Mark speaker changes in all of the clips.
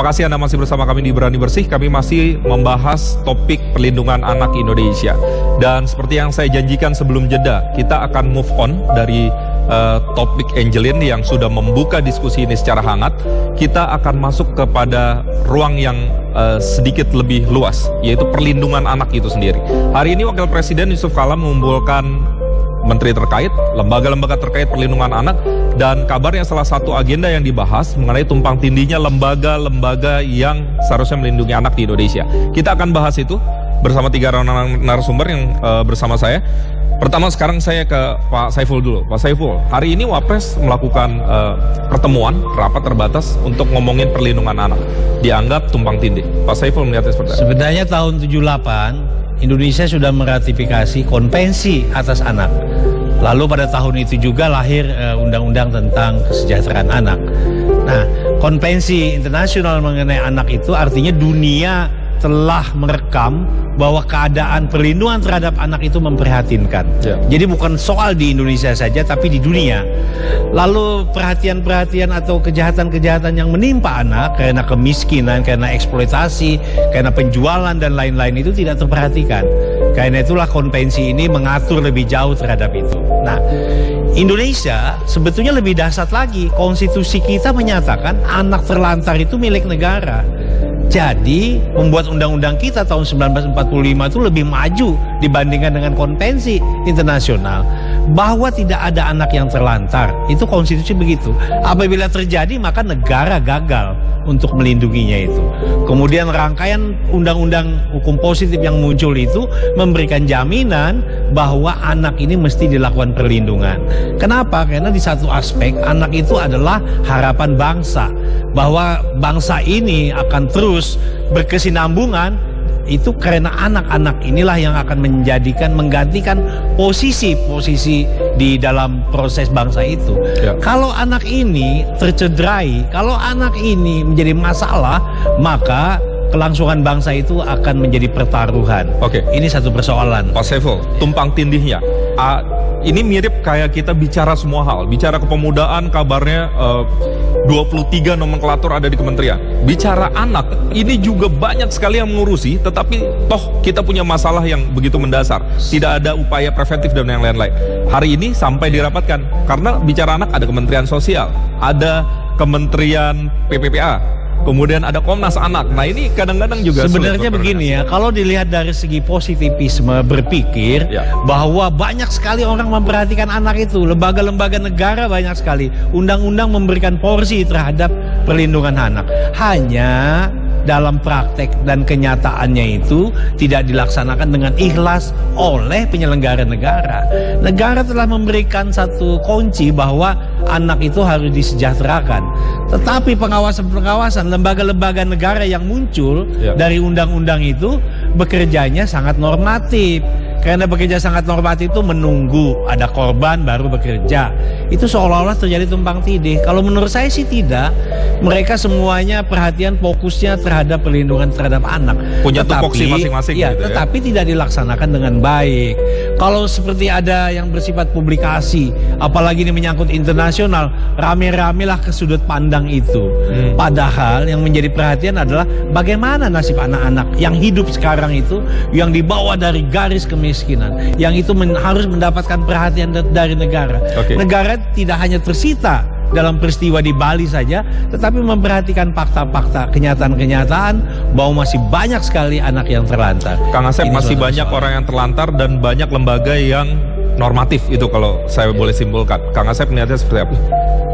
Speaker 1: Terima kasih Anda masih bersama kami di Berani Bersih. Kami masih membahas topik perlindungan anak Indonesia. Dan seperti yang saya janjikan sebelum jeda, kita akan move on dari uh, topik Angelin yang sudah membuka diskusi ini secara hangat. Kita akan masuk kepada ruang yang uh, sedikit lebih luas, yaitu perlindungan anak itu sendiri. Hari ini Wakil Presiden Yusuf Kala mengumpulkan menteri terkait, lembaga-lembaga terkait perlindungan anak, dan kabarnya salah satu agenda yang dibahas mengenai tumpang tindihnya lembaga-lembaga yang seharusnya melindungi anak di Indonesia. Kita akan bahas itu bersama tiga orang narasumber yang uh, bersama saya. Pertama sekarang saya ke Pak Saiful dulu. Pak Saiful, hari ini Wapres melakukan uh, pertemuan rapat terbatas untuk ngomongin perlindungan anak. Dianggap tumpang tindih. Pak Saiful melihatnya seperti apa?
Speaker 2: Sebenarnya tahun 78 Indonesia sudah meratifikasi konvensi atas anak. Lalu pada tahun itu juga lahir eh, undang-undang uh, tentang kesejahteraan anak. Nah, konvensi internasional mengenai anak itu artinya dunia telah merekam bahwa keadaan perlindungan terhadap anak itu memprihatinkan. Ya. Jadi bukan soal di Indonesia saja tapi di dunia. Lalu perhatian-perhatian atau kejahatan-kejahatan yang menimpa anak karena kemiskinan, karena eksploitasi, karena penjualan dan lain-lain itu tidak terperhatikan. Karena itulah konvensi ini mengatur lebih jauh terhadap itu. Nah, Indonesia sebetulnya lebih dahsyat lagi. Konstitusi kita menyatakan anak terlantar itu milik negara. Jadi membuat undang-undang kita tahun 1945 itu lebih maju dibandingkan dengan konvensi internasional bahwa tidak ada anak yang terlantar. Itu konstitusi begitu. Apabila terjadi maka negara gagal untuk melindunginya itu. Kemudian rangkaian undang-undang hukum positif yang muncul itu memberikan jaminan bahwa anak ini mesti dilakukan perlindungan. Kenapa? Karena di satu aspek anak itu adalah harapan bangsa bahwa bangsa ini akan terus berkesinambungan itu karena anak-anak inilah yang akan menjadikan menggantikan posisi-posisi di dalam proses bangsa itu. Ya. Kalau anak ini tercederai, kalau anak ini menjadi masalah, maka kelangsungan bangsa itu akan menjadi pertaruhan.
Speaker 1: Oke.
Speaker 2: Ini satu persoalan.
Speaker 1: Pak Sevo, tumpang tindihnya. A ini mirip kayak kita bicara semua hal, bicara kepemudaan kabarnya uh, 23 nomenklatur ada di kementerian. Bicara anak, ini juga banyak sekali yang mengurusi, tetapi toh kita punya masalah yang begitu mendasar. Tidak ada upaya preventif dan yang lain-lain. Hari ini sampai dirapatkan, karena bicara anak ada Kementerian Sosial, ada Kementerian PPPA, kemudian ada Komnas Anak. Nah ini kadang-kadang juga
Speaker 2: sebenarnya begini ya, kalau dilihat dari segi positivisme berpikir ya. bahwa banyak sekali orang memperhatikan anak itu, lembaga-lembaga negara banyak sekali, undang-undang memberikan porsi terhadap perlindungan anak. Hanya dalam praktek dan kenyataannya itu tidak dilaksanakan dengan ikhlas oleh penyelenggara negara. Negara telah memberikan satu kunci bahwa anak itu harus disejahterakan. Tetapi pengawasan-pengawasan lembaga-lembaga negara yang muncul ya. dari undang-undang itu bekerjanya sangat normatif. Karena bekerja sangat normatif itu menunggu ada korban baru bekerja. Itu seolah-olah terjadi tumpang tindih. Kalau menurut saya sih tidak. Mereka semuanya perhatian fokusnya terhadap perlindungan terhadap anak.
Speaker 1: Punya tupoksi masing-masing
Speaker 2: ya, gitu ya. Tetapi tidak dilaksanakan dengan baik. Kalau seperti ada yang bersifat publikasi, apalagi ini menyangkut internasional, rame-ramelah ke sudut pandang itu. Hmm. Padahal yang menjadi perhatian adalah bagaimana nasib anak-anak yang hidup sekarang itu, yang dibawa dari garis kemiskinan kemiskinan yang itu men harus mendapatkan perhatian dari negara. Okay. Negara tidak hanya tersita dalam peristiwa di Bali saja, tetapi memperhatikan fakta-fakta, kenyataan-kenyataan bahwa masih banyak sekali anak yang terlantar.
Speaker 1: Kang Asep, Ini masih banyak soal. orang yang terlantar dan banyak lembaga yang normatif itu kalau saya boleh simpulkan. Kang Asep melihatnya seperti apa?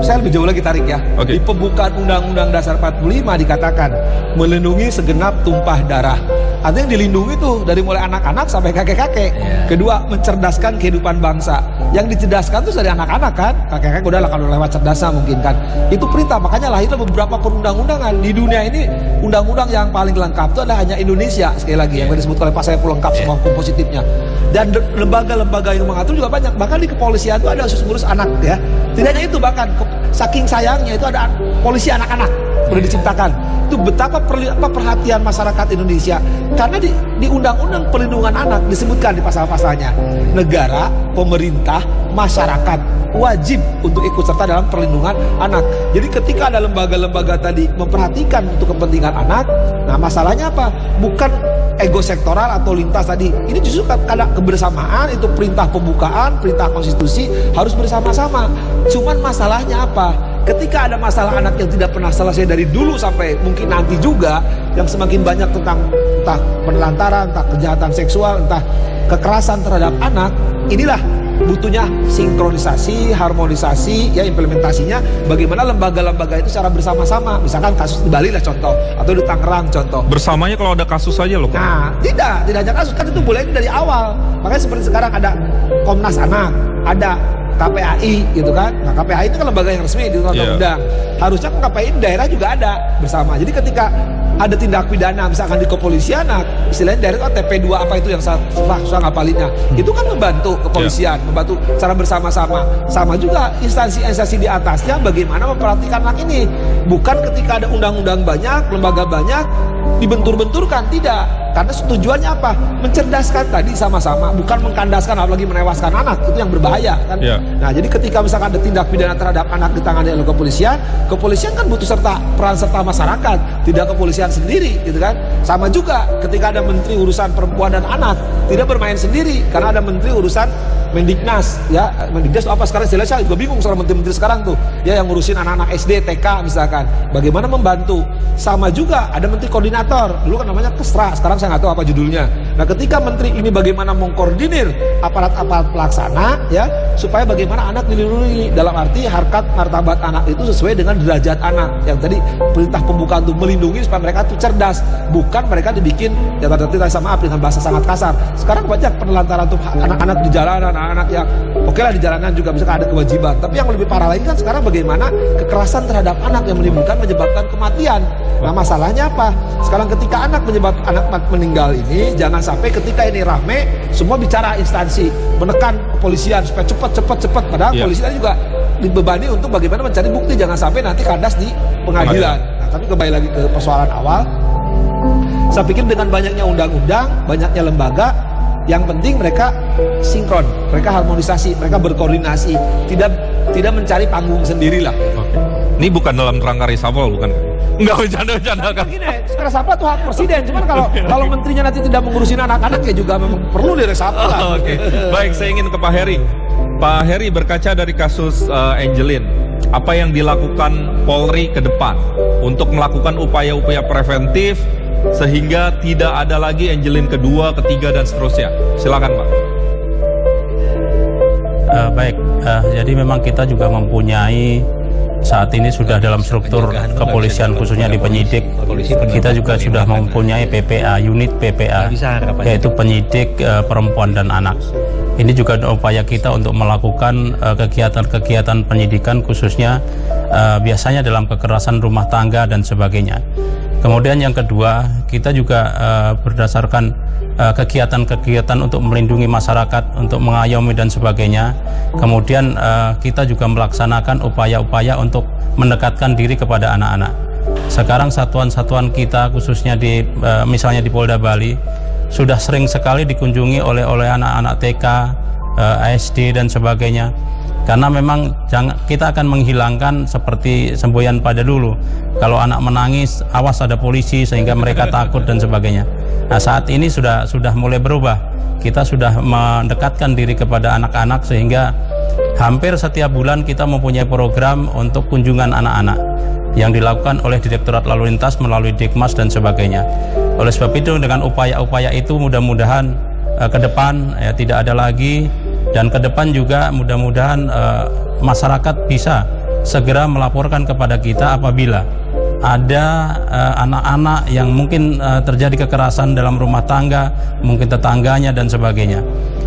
Speaker 3: Saya lebih jauh lagi tarik ya. Okay. Di pembukaan Undang-Undang Dasar 45 dikatakan melindungi segenap tumpah darah Artinya dilindungi tuh dari mulai anak-anak sampai kakek-kakek. Yeah. Kedua, mencerdaskan kehidupan bangsa. Yang dicerdaskan tuh dari anak-anak kan. Kakek-kakek udah lah kalau lewat cerdasnya mungkin kan. Itu perintah, makanya lahirlah beberapa perundang-undangan. Di dunia ini undang-undang yang paling lengkap itu adalah hanya Indonesia sekali lagi yeah. yang disebut oleh Pak Saiful lengkap yeah. semua hukum positifnya. Dan lembaga-lembaga yang mengatur juga banyak. Bahkan di kepolisian itu ada khusus ngurus anak ya. Tidak hanya itu bahkan saking sayangnya itu ada polisi anak-anak sudah diciptakan. Itu betapa perhatian masyarakat Indonesia. Karena di, di Undang-Undang Perlindungan Anak disebutkan di pasal-pasalnya. Negara, pemerintah, masyarakat wajib untuk ikut serta dalam perlindungan anak. Jadi ketika ada lembaga-lembaga tadi memperhatikan untuk kepentingan anak, nah masalahnya apa? Bukan ego sektoral atau lintas tadi. Ini justru karena kebersamaan itu perintah pembukaan, perintah konstitusi harus bersama-sama. Cuman masalahnya apa? Ketika ada masalah anak yang tidak pernah selesai dari dulu sampai mungkin nanti juga yang semakin banyak tentang entah penelantaran, entah kejahatan seksual, entah kekerasan terhadap anak, inilah butuhnya sinkronisasi, harmonisasi, ya implementasinya bagaimana lembaga-lembaga itu secara bersama-sama. Misalkan kasus di Bali lah contoh atau di Tangerang contoh.
Speaker 1: Bersamanya kalau ada kasus saja loh.
Speaker 3: Nah, tidak, tidak ada kasus kan itu boleh dari awal. Makanya seperti sekarang ada Komnas Anak, ada KPAI gitu kan. Nah, KPAI itu kan lembaga yang resmi di undang-undang. Yeah. Harusnya kan KPAI di daerah juga ada bersama. Jadi ketika ada tindak pidana misalkan di kepolisian nah istilahnya dari oh, TP2 apa itu yang saya susah ngapalinnya hmm. itu kan membantu kepolisian yeah. membantu cara bersama-sama sama juga instansi-instansi di atasnya bagaimana memperhatikan anak ini bukan ketika ada undang-undang banyak lembaga banyak dibentur-benturkan tidak karena tujuannya apa? Mencerdaskan tadi sama-sama bukan mengkandaskan apalagi menewaskan anak. Itu yang berbahaya kan? Yeah. nah jadi ketika misalkan ada tindak pidana terhadap anak ditangani oleh kepolisian kepolisian kan butuh serta peran serta masyarakat tidak kepolisian sendiri gitu kan? Sama juga ketika ada menteri urusan perempuan dan anak tidak bermain sendiri karena ada menteri urusan Mendiknas ya. Mendiknas apa sekarang? Saya saya juga bingung soal menteri-menteri sekarang tuh. Ya yang ngurusin anak-anak SD TK misalkan. Bagaimana membantu? Sama juga ada menteri koordinator dulu kan namanya Kesra sekarang saya nggak tahu apa judulnya nah ketika menteri ini bagaimana mengkoordinir aparat-aparat pelaksana ya supaya bagaimana anak dilindungi. Dalam arti harkat martabat anak itu sesuai dengan derajat anak. Yang tadi perintah pembukaan untuk melindungi supaya mereka itu cerdas. Bukan mereka dibikin ya tadi sama maaf dengan bahasa sangat kasar. Sekarang banyak penelantaran untuk anak-anak di jalanan anak-anak yang oke okay lah di jalanan juga misalkan ada kewajiban. Tapi yang lebih parah lagi kan sekarang bagaimana kekerasan terhadap anak yang menimbulkan menyebabkan kematian. Nah masalahnya apa? Sekarang ketika anak menyebabkan anak meninggal ini jangan sampai ketika ini rame semua bicara instansi menekan kepolisian supaya cepat cepat cepat. Padahal yeah. polisi juga dibebani untuk bagaimana mencari bukti jangan sampai nanti kandas di pengadilan. Nah, tapi kembali lagi ke persoalan awal. Saya pikir dengan banyaknya undang-undang, banyaknya lembaga, yang penting mereka sinkron, mereka harmonisasi, mereka berkoordinasi, tidak tidak mencari panggung sendirilah. Oke.
Speaker 1: Ini bukan dalam kerangka reshuffle, bukan? Enggak bercanda-bercanda kan.
Speaker 3: Gini, reshuffle itu hak presiden, cuman kalau kalau menterinya nanti tidak mengurusin anak-anak ya juga memang perlu direshuffle lah.
Speaker 1: Oh, Oke. Okay. Baik, saya ingin ke Pak Heri. Pak Heri berkaca dari kasus uh, Angelin, apa yang dilakukan Polri ke depan untuk melakukan upaya-upaya preventif sehingga tidak ada lagi Angelin kedua, ketiga dan seterusnya. Silakan Pak.
Speaker 4: Uh, baik, uh, jadi memang kita juga mempunyai saat ini sudah dalam struktur kepolisian khususnya di penyidik. kita juga sudah mempunyai PPA unit PPA yaitu penyidik uh, perempuan dan anak. Ini juga upaya kita untuk melakukan kegiatan-kegiatan uh, penyidikan khususnya uh, biasanya dalam kekerasan rumah tangga dan sebagainya Kemudian yang kedua, kita juga uh, berdasarkan eh, kegiatan-kegiatan uh, untuk melindungi masyarakat, untuk mengayomi dan sebagainya. Kemudian uh, kita juga melaksanakan upaya-upaya untuk mendekatkan diri kepada anak-anak. Sekarang satuan-satuan kita khususnya di uh, misalnya di Polda Bali sudah sering sekali dikunjungi oleh oleh anak-anak TK, uh, ASD dan sebagainya karena memang kita akan menghilangkan seperti semboyan pada dulu. Kalau anak menangis awas ada polisi sehingga mereka takut dan sebagainya. Nah saat ini sudah sudah mulai berubah. Kita sudah mendekatkan diri kepada anak-anak sehingga hampir setiap bulan kita mempunyai program untuk kunjungan anak-anak yang dilakukan oleh Direktorat Lalu Lintas melalui Dikmas dan sebagainya. Oleh sebab itu dengan upaya-upaya itu mudah-mudahan uh, ke depan ya tidak ada lagi dan ke depan juga mudah-mudahan uh, masyarakat bisa segera melaporkan kepada kita apabila ada eh, anak-anak uh, yang mungkin uh, terjadi kekerasan dalam rumah tangga, mungkin tetangganya dan sebagainya.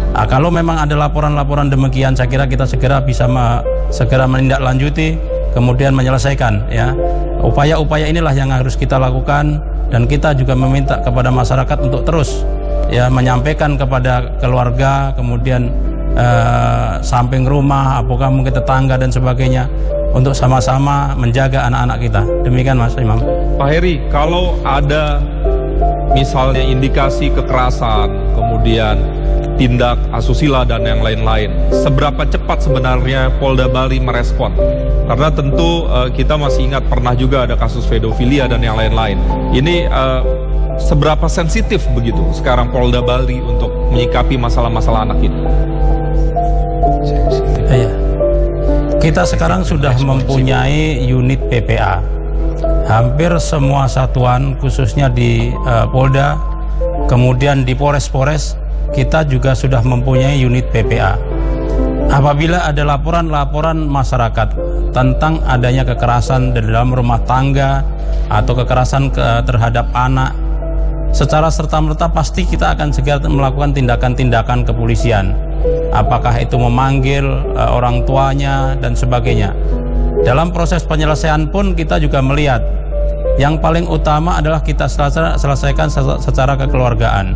Speaker 4: Nah, kalau memang ada laporan-laporan demikian, saya kira kita segera bisa me segera menindaklanjuti, kemudian menyelesaikan. Ya, upaya-upaya inilah yang harus kita lakukan dan kita juga meminta kepada masyarakat untuk terus ya menyampaikan kepada keluarga, kemudian uh, samping rumah, apakah mungkin tetangga dan sebagainya, untuk sama-sama menjaga anak-anak kita. Demikian Mas Imam.
Speaker 1: Pak Heri, kalau ada misalnya indikasi kekerasan, kemudian tindak asusila dan yang lain-lain, seberapa cepat sebenarnya Polda Bali merespon? Karena tentu uh, kita masih ingat pernah juga ada kasus pedofilia dan yang lain-lain. Ini uh, seberapa sensitif begitu sekarang Polda Bali untuk menyikapi masalah-masalah anak ini?
Speaker 4: Iya. Kita sekarang sudah mempunyai unit PPA. Hampir semua satuan khususnya di uh, Polda, kemudian di Polres-Polres, kita juga sudah mempunyai unit PPA. Apabila ada laporan-laporan masyarakat tentang adanya kekerasan di dalam rumah tangga atau kekerasan ke, terhadap anak, secara serta-merta pasti kita akan segera melakukan tindakan-tindakan kepolisian. Apakah itu memanggil uh, orang tuanya dan sebagainya. Dalam proses penyelesaian pun kita juga melihat yang paling utama adalah kita selesaikan secara kekeluargaan.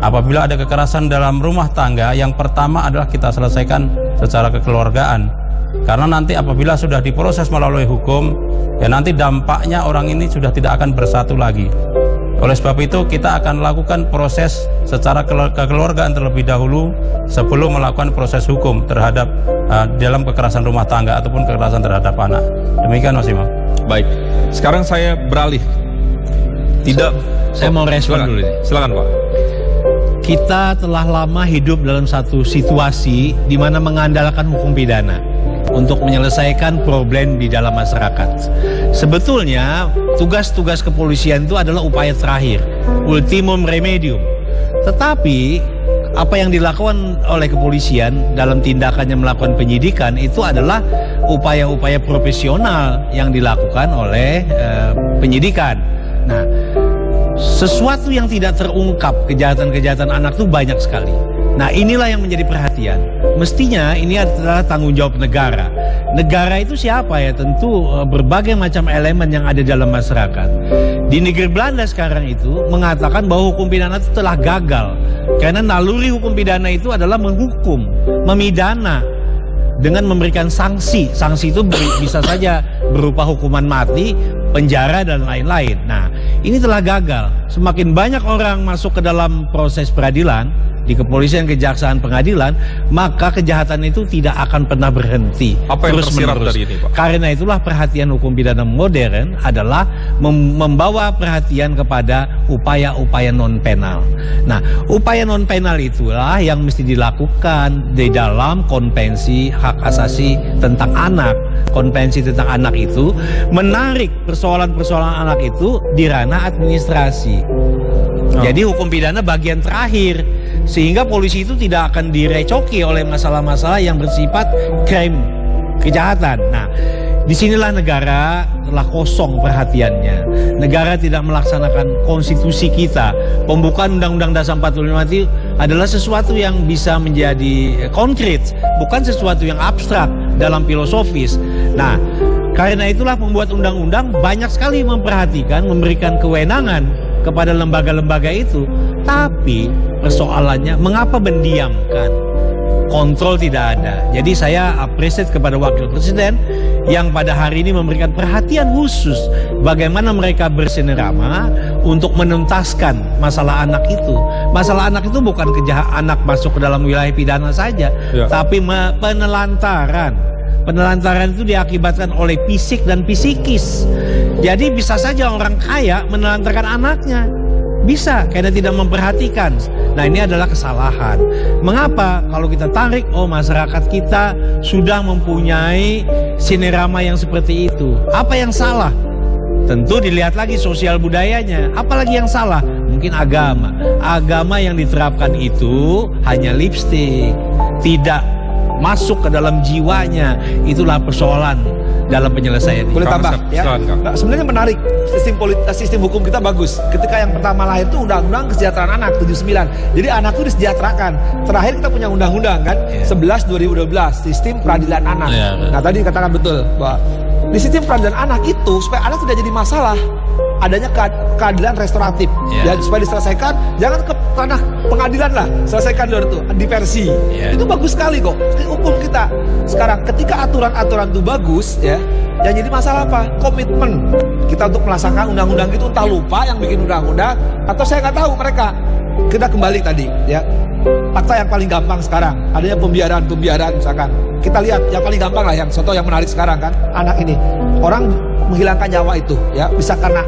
Speaker 4: Apabila ada kekerasan dalam rumah tangga, yang pertama adalah kita selesaikan secara kekeluargaan. Karena nanti apabila sudah diproses melalui hukum, ya nanti dampaknya orang ini sudah tidak akan bersatu lagi. Oleh sebab itu kita akan lakukan proses secara kekeluargaan terlebih dahulu sebelum melakukan proses hukum terhadap uh, dalam kekerasan rumah tangga ataupun kekerasan terhadap anak. Demikian Mas Imam.
Speaker 1: Baik. Sekarang saya beralih. Tidak
Speaker 2: saya oh, mau respon silakan. dulu.
Speaker 1: Silakan Pak
Speaker 2: kita telah lama hidup dalam satu situasi di mana mengandalkan hukum pidana untuk menyelesaikan problem di dalam masyarakat. Sebetulnya tugas-tugas kepolisian itu adalah upaya terakhir, ultimum remedium. Tetapi apa yang dilakukan oleh kepolisian dalam tindakannya melakukan penyidikan itu adalah upaya-upaya profesional yang dilakukan oleh uh, penyidikan. Nah, sesuatu yang tidak terungkap kejahatan-kejahatan anak itu banyak sekali. Nah inilah yang menjadi perhatian. Mestinya ini adalah tanggung jawab negara. Negara itu siapa ya? Tentu eh, berbagai macam elemen yang ada dalam masyarakat. Di negeri Belanda sekarang itu mengatakan bahwa hukum pidana itu telah gagal. Karena naluri hukum pidana itu adalah menghukum, memidana dengan memberikan sanksi. Sanksi itu bisa saja berupa hukuman mati, penjara dan lain-lain. Nah, ini telah gagal. Semakin banyak orang masuk ke dalam proses peradilan di kepolisian, kejaksaan, pengadilan, maka kejahatan itu tidak akan pernah berhenti.
Speaker 1: Apa yang terus menerus. dari ini, Pak?
Speaker 2: Karena itulah perhatian hukum pidana modern adalah mem membawa perhatian kepada upaya-upaya non penal. Nah, upaya non penal itulah yang mesti dilakukan di dalam konvensi hak asasi tentang anak. Konvensi tentang anak itu menarik persoalan-persoalan anak itu di ranah administrasi. Oh. Jadi hukum pidana bagian terakhir sehingga polisi itu tidak akan direcoki oleh masalah-masalah yang bersifat crime kejahatan. Nah, di sinilah negara telah kosong perhatiannya. Negara tidak melaksanakan konstitusi kita. Pembukaan Undang-Undang Dasar 45 itu adalah sesuatu yang bisa menjadi konkret, bukan sesuatu yang abstrak dalam filosofis. Nah, karena itulah pembuat undang-undang banyak sekali memperhatikan, memberikan kewenangan kepada lembaga-lembaga itu. Tapi persoalannya mengapa mendiamkan? Kontrol tidak ada. Jadi saya appreciate kepada Wakil Presiden yang pada hari ini memberikan perhatian khusus bagaimana mereka bersinerama untuk menuntaskan masalah anak itu. Masalah anak itu bukan kejahat anak masuk ke dalam wilayah pidana saja, ya. tapi penelantaran Penelantaran itu diakibatkan oleh fisik dan psikis. Jadi bisa saja orang kaya menelantarkan anaknya. Bisa, karena tidak memperhatikan. Nah ini adalah kesalahan. Mengapa? Kalau kita tarik, oh masyarakat kita sudah mempunyai sinerama yang seperti itu. Apa yang salah? Tentu dilihat lagi sosial budayanya. Apalagi yang salah? Mungkin agama. Agama yang diterapkan itu hanya lipstick. Tidak masuk ke dalam jiwanya. Itulah persoalan dalam penyelesaian
Speaker 3: boleh tambah ya? Nah, sebenarnya menarik. Sistem politik eh, sistem hukum kita bagus. Ketika yang pertama lahir itu undang-undang kesejahteraan anak 79 jadi anak itu disejahterakan. Terakhir kita punya undang-undang kan? Yeah. 11 2012 sistem peradilan anak. Yeah, nah tadi dikatakan betul bahwa di sistem peradilan anak itu supaya anak tidak jadi masalah adanya keadilan restoratif. Yeah. ya supaya diselesaikan jangan ke tanah pengadilan lah selesaikan dulu itu diversi. Yeah. itu bagus sekali kok. Hukum kita sekarang ketika aturan-aturan itu bagus ya yang jadi masalah apa? Komitmen. Kita untuk melaksanakan undang-undang itu entah lupa yang bikin undang-undang atau saya nggak tahu mereka. Kita kembali tadi ya. Fakta yang paling gampang sekarang adanya pembiaran pembiaran misalkan kita lihat yang paling gampang lah yang contoh yang menarik sekarang kan anak ini. Orang menghilangkan nyawa itu ya. Bisa karena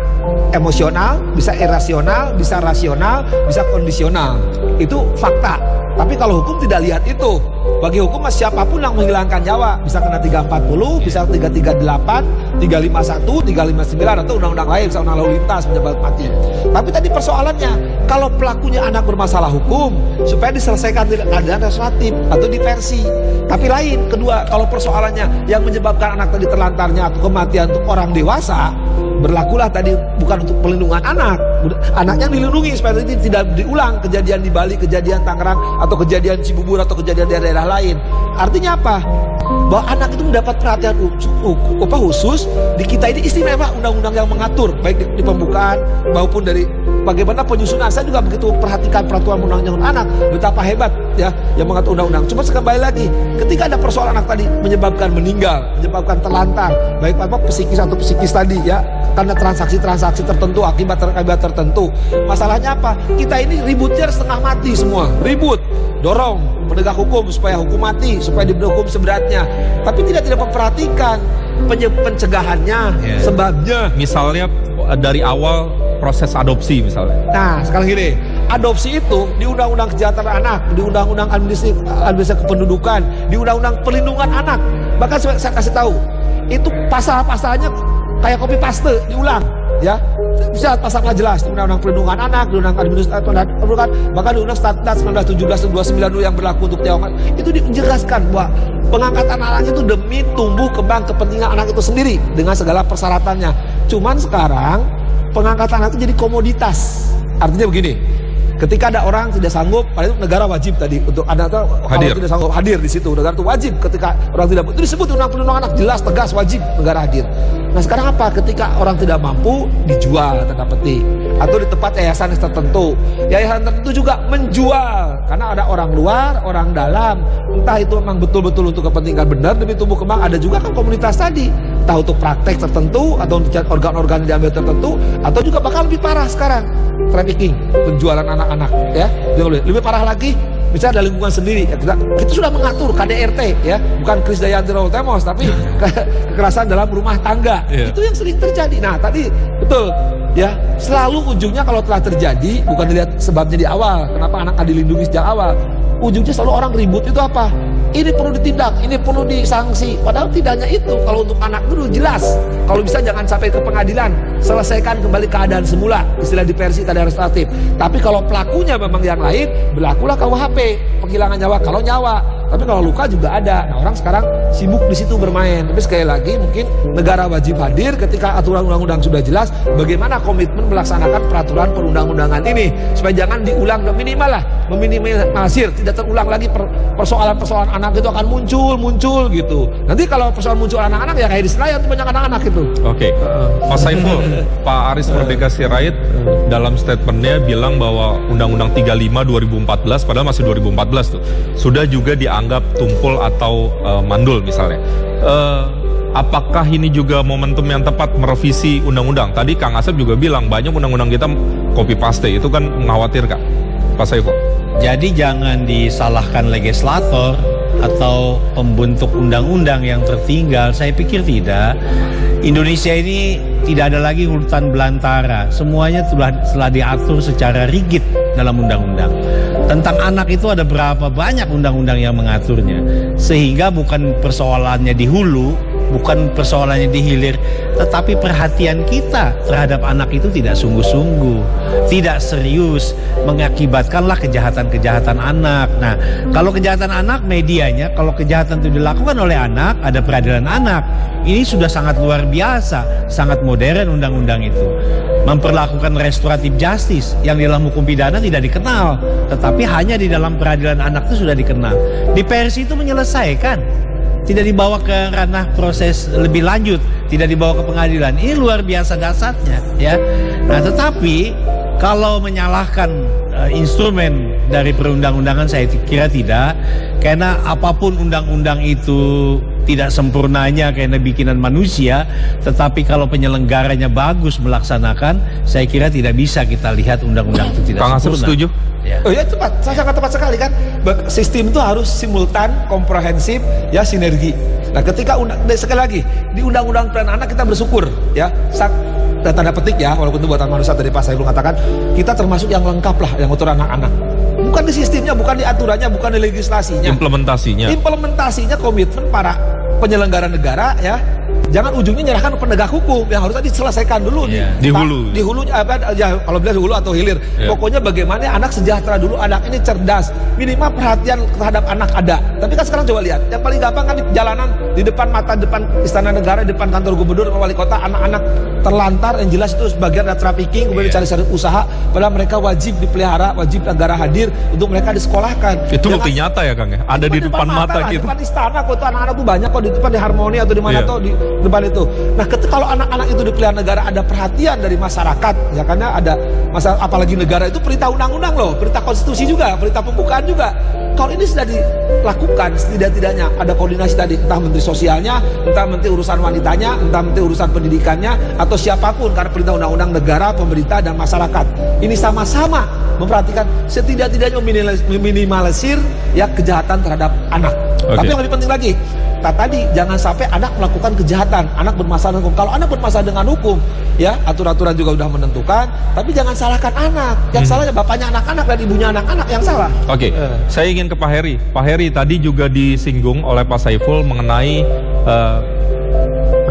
Speaker 3: emosional bisa irasional bisa rasional bisa kondisional. Itu fakta tapi kalau hukum tidak lihat itu bagi hukum siapa pun yang menghilangkan nyawa bisa kena 340 bisa 338 351 359 atau undang-undang lain bisa undang lalu lintas menyebabkan mati. Tapi tadi persoalannya kalau pelakunya anak bermasalah hukum supaya diselesaikan dengan keadilan restoratif atau diversi. Tapi lain kedua kalau persoalannya yang menyebabkan anak tadi terlantarnya atau kematian untuk orang dewasa berlakulah tadi bukan untuk pelindungan anak. Anaknya dilindungi supaya ini tidak diulang kejadian di Bali kejadian Tangerang atau kejadian Cibubur atau kejadian daerah-daerah lain. Artinya apa? Bahwa anak itu mendapat perhatian apa khusus di kita ini istimewa undang-undang yang mengatur baik di, di pembukaan maupun dari bagaimana penyusunan. Saya juga begitu perhatikan peraturan undang-undang anak betapa hebat ya yang mengatur undang-undang. Cuma sekembali lagi ketika ada persoalan anak tadi menyebabkan meninggal menyebabkan terlantar baik apa psikis atau psikis tadi ya karena transaksi-transaksi tertentu akibat akibat tertentu. Masalahnya apa? Kita ini ributnya setengah mati semua. Ribut dorong penegak hukum supaya hukum mati supaya diberi hukum seberatnya. Tapi tidak tidak memperhatikan pencegahannya yeah. sebabnya.
Speaker 1: Misalnya dari awal proses adopsi misalnya.
Speaker 3: Nah sekarang gini. Adopsi itu di Undang-Undang Kesejahteraan Anak, di Undang-Undang Administrasi, Administrasi Kependudukan, di Undang-Undang Perlindungan Anak. Bahkan saya kasih tahu, itu pasal-pasalnya kayak copy paste diulang, ya. Bisa pasal jelas di Undang-Undang Perlindungan Anak, di Undang-Undang Administrasi bahkan di Undang Statut 1917 dan 29 yang berlaku untuk Tiongkok. Itu dijelaskan bahwa pengangkatan anak itu demi tumbuh kembang kepentingan anak itu sendiri dengan segala persyaratannya. Cuman sekarang pengangkatan anak itu jadi komoditas. Artinya begini, Ketika ada orang tidak sanggup, pada itu negara wajib tadi untuk ada atau hadir. tidak sanggup hadir di situ. Negara itu wajib ketika orang tidak itu disebut undang perlindungan anak jelas tegas wajib negara hadir. Nah sekarang apa? Ketika orang tidak mampu dijual tanda petik atau di tempat yayasan tertentu. Yayasan tertentu juga menjual karena ada orang luar, orang dalam. Entah itu memang betul-betul untuk kepentingan benar demi tumbuh kembang. Ada juga kan komunitas tadi entah untuk praktek tertentu atau untuk organ-organ diambil tertentu atau juga bakal lebih parah sekarang trafficking penjualan anak-anak ya. Lebih parah lagi bisa ada lingkungan sendiri ya, kita, kita sudah mengatur KDRT ya. Bukan Kris Dayanti Temos tapi ke, kekerasan dalam rumah tangga. Yeah. itu yang sering terjadi. Nah tadi betul ya. Selalu ujungnya kalau telah terjadi bukan dilihat sebabnya di awal kenapa anak dilindungi sejak awal ujungnya selalu orang ribut itu apa ini perlu ditindak, ini perlu disanksi. Padahal tidak hanya itu. Kalau untuk anak dulu jelas. Kalau bisa jangan sampai ke pengadilan. Selesaikan kembali keadaan semula. Istilah diversi tadi restoratif. Tapi kalau pelakunya memang yang lain, berlakulah KUHP. Penghilangan nyawa. Kalau nyawa, tapi kalau luka juga ada. Nah, orang sekarang sibuk di situ bermain. Tapi sekali lagi mungkin negara wajib hadir ketika aturan undang-undang sudah jelas bagaimana komitmen melaksanakan peraturan perundang-undangan ini supaya jangan diulang minimal lah meminimalisir tidak terulang lagi persoalan-persoalan anak itu akan muncul muncul gitu. Nanti kalau persoalan muncul anak-anak ya kayak di Senayan banyak anak-anak itu.
Speaker 1: Oke. Okay. Mas Saiful, Pak Aris Merdeka Sirait dalam statementnya bilang bahwa Undang-Undang 35 2014 padahal masih 2014 tuh sudah juga dianggap dianggap tumpul atau uh, mandul misalnya. Uh, apakah ini juga momentum yang tepat merevisi undang-undang? Tadi Kang Asep juga bilang banyak undang-undang kita copy paste itu kan mengkhawatirkan. Pak Saiful.
Speaker 2: Jadi jangan disalahkan legislator atau pembentuk undang-undang yang tertinggal. Saya pikir tidak. Indonesia ini tidak ada lagi hutan belantara. Semuanya telah, telah diatur secara rigid dalam undang-undang. Tentang anak itu ada berapa banyak undang-undang yang mengaturnya. Sehingga bukan persoalannya di hulu, bukan persoalannya di hilir, tetapi perhatian kita terhadap anak itu tidak sungguh-sungguh, tidak serius, mengakibatkanlah kejahatan-kejahatan anak. Nah, kalau kejahatan anak medianya, kalau kejahatan itu dilakukan oleh anak, ada peradilan anak. Ini sudah sangat luar biasa, sangat modern undang-undang itu. Memperlakukan restoratif justice yang di dalam hukum pidana tidak dikenal, tetapi hanya di dalam peradilan anak itu sudah dikenal. Di Persi itu menyelesaikan tidak dibawa ke ranah proses lebih lanjut, tidak dibawa ke pengadilan. Ini luar biasa dasarnya, ya. Nah, tetapi kalau menyalahkan uh, instrumen dari perundang-undangan saya kira tidak, karena apa pun undang-undang itu tidak sempurnanya karena bikinan manusia, tetapi kalau penyelenggaranya bagus melaksanakan, saya kira tidak bisa kita lihat undang-undang itu tidak
Speaker 1: Kang
Speaker 2: sempurna.
Speaker 1: setuju?
Speaker 3: Ya. Oh ya tepat, saya sangat tepat sekali kan. Sistem itu harus simultan, komprehensif, ya sinergi. Nah ketika undang, sekali lagi di undang-undang peran anak kita bersyukur ya. Sak, tanda petik ya, walaupun itu buatan manusia tadi Pak Saiful katakan, kita termasuk yang lengkap lah yang untuk anak-anak. Bukan di sistemnya, bukan di aturannya, bukan di legislasinya.
Speaker 1: Implementasinya.
Speaker 3: Implementasinya komitmen para penyelenggara negara ya jangan ujungnya menyerahkan penegak hukum. Yang harusnya diselesaikan dulu.
Speaker 1: Yeah. di, di hulu.
Speaker 3: di hulu apa ya kalau bilang di hulu atau hilir. Yeah. pokoknya bagaimana anak sejahtera dulu. Anak ini cerdas. Minimal perhatian terhadap anak ada. Tapi kan sekarang coba lihat. Yang paling gampang kan di jalanan di depan mata depan istana negara di depan kantor gubernur wali kota anak-anak terlantar. Yang jelas itu sebagian ada trafficking kemudian yeah. cari usaha. Padahal mereka wajib dipelihara wajib negara hadir untuk mereka disekolahkan.
Speaker 1: Itu ya bukti kan? nyata ya Kang ya? Ada di, di depan, depan mata, mata gitu
Speaker 3: depan istana. Kok itu anak-anak tuh banyak kok di depan di harmoni atau di mana yeah. tuh di depan itu. Nah, ketika kalau anak-anak itu dipelihara negara ada perhatian dari masyarakat, ya karena ada masa apalagi negara itu perintah undang-undang loh, perintah konstitusi juga, perintah pembukaan juga. Kalau ini sudah dilakukan setidak-tidaknya ada koordinasi tadi entah menteri sosialnya, entah menteri urusan wanitanya, entah menteri urusan pendidikannya atau siapa pun karena perintah undang-undang negara, pemerintah dan masyarakat. Ini sama-sama memperhatikan setidak-tidaknya meminimalisir ya kejahatan terhadap anak. Okay. Tapi yang lebih penting lagi, tak tadi jangan sampai anak melakukan kejahatan, anak bermasalah hukum. Kalau anak bermasalah dengan hukum, ya aturan-aturan juga sudah menentukan, tapi jangan salahkan anak. Yang hmm. salahnya bapaknya anak-anak dan ibunya anak-anak yang salah.
Speaker 1: Oke, okay. uh. saya ingin ke Pak Heri. Pak Heri tadi juga disinggung oleh Pak Saiful mengenai uh,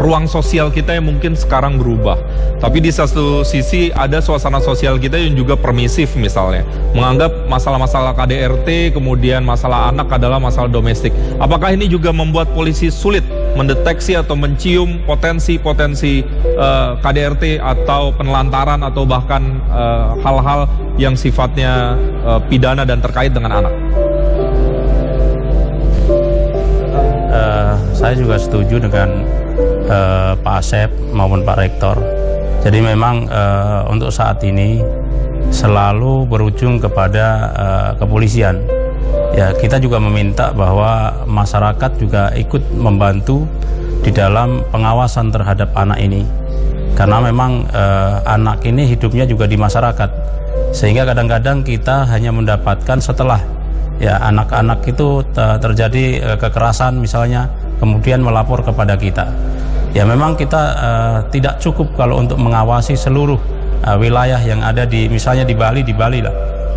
Speaker 1: ruang sosial kita yang mungkin sekarang berubah. Tapi di satu sisi ada suasana sosial kita yang juga permisif misalnya. Menganggap masalah-masalah KDRT kemudian masalah anak adalah masalah domestik. Apakah ini juga membuat polisi sulit mendeteksi atau mencium potensi-potensi uh, eh, KDRT atau penelantaran atau bahkan eh, hal-hal uh, yang sifatnya uh, pidana dan terkait dengan anak?
Speaker 4: Uh, saya juga setuju dengan uh, Pak Asep maupun Pak Rektor. Jadi memang uh, untuk saat ini selalu berujung kepada uh, kepolisian. Ya kita juga meminta bahwa masyarakat juga ikut membantu di dalam pengawasan terhadap anak ini. Karena memang uh, anak ini hidupnya juga di masyarakat. Sehingga kadang-kadang kita hanya mendapatkan setelah ya anak-anak itu terjadi kekerasan misalnya kemudian melapor kepada kita ya memang kita uh, tidak cukup kalau untuk mengawasi seluruh uh, wilayah yang ada di misalnya di Bali di Bali lah.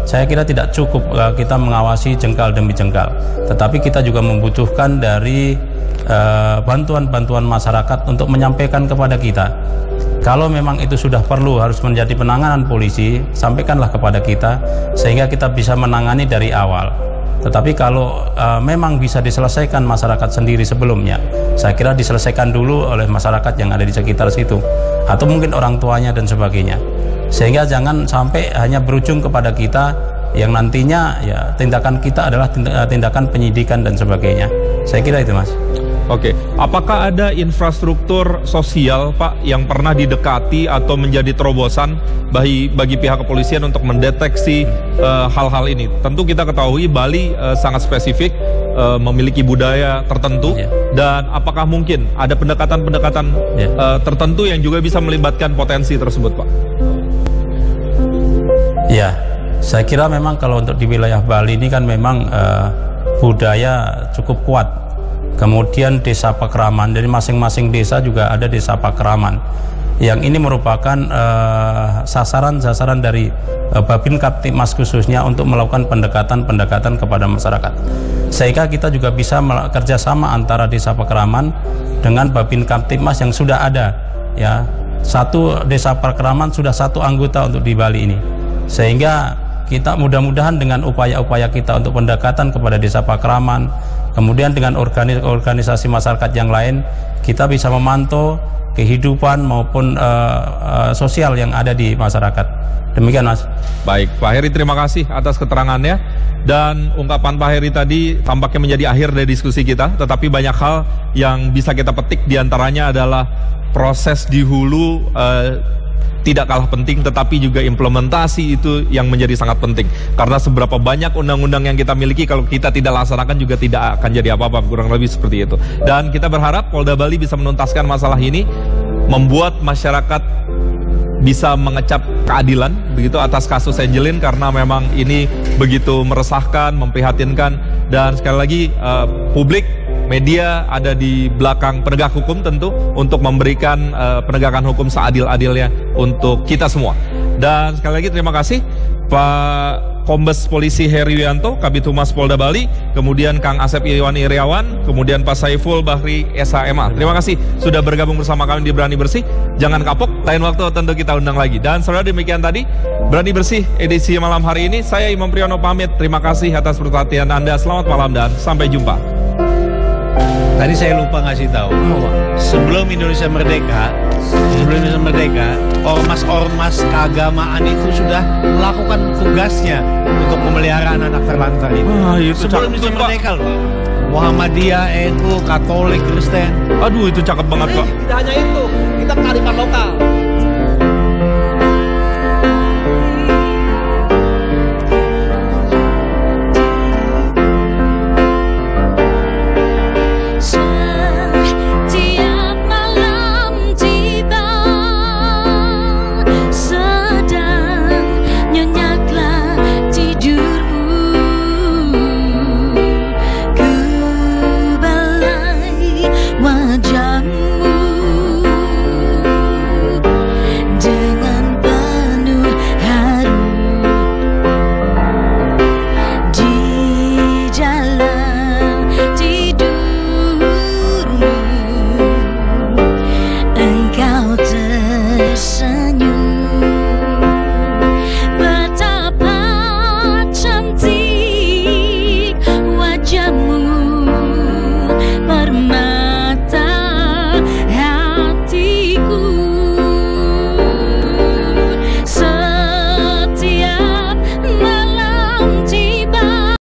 Speaker 4: Saya kira tidak cukup uh, kita mengawasi jengkal demi jengkal. Tetapi kita juga membutuhkan dari bantuan-bantuan uh, masyarakat untuk menyampaikan kepada kita. Kalau memang itu sudah perlu harus menjadi penanganan polisi sampaikanlah kepada kita sehingga kita bisa menangani dari awal. Tetapi kalau uh, memang bisa diselesaikan masyarakat sendiri sebelumnya, saya kira diselesaikan dulu oleh masyarakat yang ada di sekitar situ, atau mungkin orang tuanya dan sebagainya. Sehingga jangan sampai hanya berujung kepada kita yang nantinya ya tindakan kita adalah eh, tindakan penyidikan dan sebagainya. Saya kira itu, Mas.
Speaker 1: Oke, apakah ada infrastruktur sosial Pak yang pernah didekati atau menjadi terobosan bagi bagi pihak kepolisian untuk mendeteksi eh, hal-hal uh, ini? Tentu kita ketahui Bali uh, sangat spesifik uh, memiliki budaya tertentu yeah. dan apakah mungkin ada pendekatan-pendekatan yeah. uh, tertentu yang juga bisa melibatkan potensi tersebut, Pak?
Speaker 4: Ya, saya kira memang kalau untuk di wilayah Bali ini kan memang uh, budaya cukup kuat Kemudian desa Pakraman, dari masing-masing desa juga ada desa Pakraman. Yang ini merupakan eh, sasaran-sasaran uh, dari uh, Babin Kaptimas khususnya untuk melakukan pendekatan-pendekatan kepada masyarakat. Sehingga kita juga bisa kerjasama antara desa Pakraman dengan Babin Kaptimas yang sudah ada. Ya, satu desa Pakraman sudah satu anggota untuk di Bali ini. Sehingga kita mudah-mudahan dengan upaya-upaya kita untuk pendekatan kepada desa Pakraman, Kemudian dengan organisasi masyarakat yang lain kita bisa memantau kehidupan maupun uh, uh, sosial yang ada di masyarakat. Demikian Mas.
Speaker 1: Baik, Pak Heri terima kasih atas keterangannya dan ungkapan Pak Heri tadi tampaknya menjadi akhir dari diskusi kita, tetapi banyak hal yang bisa kita petik di antaranya adalah proses di hulu uh, tidak kalah penting tetapi juga implementasi itu yang menjadi sangat penting. Karena seberapa banyak undang-undang yang kita miliki kalau kita tidak laksanakan juga tidak akan jadi apa-apa kurang lebih seperti itu. Dan kita berharap Polda Bali bisa menuntaskan masalah ini membuat masyarakat bisa mengecap keadilan begitu atas kasus Angelin karena memang ini begitu meresahkan, memprihatinkan. Dan sekali lagi uh, publik media ada di belakang penegak hukum tentu untuk memberikan uh, penegakan hukum seadil-adilnya untuk kita semua. Dan sekali lagi terima kasih Pak Kombes Polisi Heri Wianto, Kabit Humas Polda Bali, kemudian Kang Asep Iwan Iriawan, kemudian Pak Saiful Bahri SHMA. Terima kasih sudah bergabung bersama kami di Berani Bersih. Jangan kapok, lain waktu tentu kita undang lagi. Dan saudara demikian tadi, Berani Bersih edisi malam hari ini. Saya Imam Priyono pamit. Terima kasih atas perhatian Anda. Selamat malam dan sampai jumpa.
Speaker 2: Tadi saya lupa ngasih tahu. Sebelum Indonesia merdeka, sebelum Indonesia merdeka, ormas-ormas keagamaan itu sudah melakukan tugasnya untuk memelihara anak-anak terlantar itu.
Speaker 1: Ah, itu
Speaker 2: sebelum Indonesia merdeka loh. Muhammadiyah, NU, Katolik, Kristen.
Speaker 1: Aduh itu cakep banget Pak.
Speaker 3: Tidak hanya itu, kita kearifan lokal.